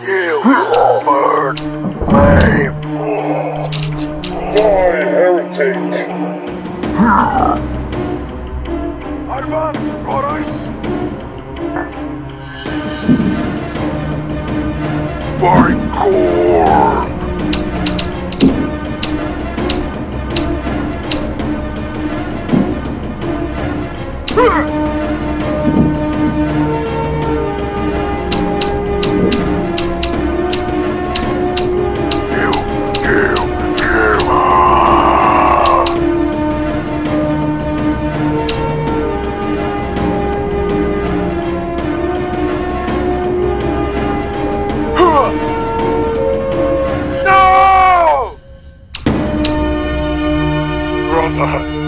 You murdered me. My. Advance, brothers. By core. 哈哈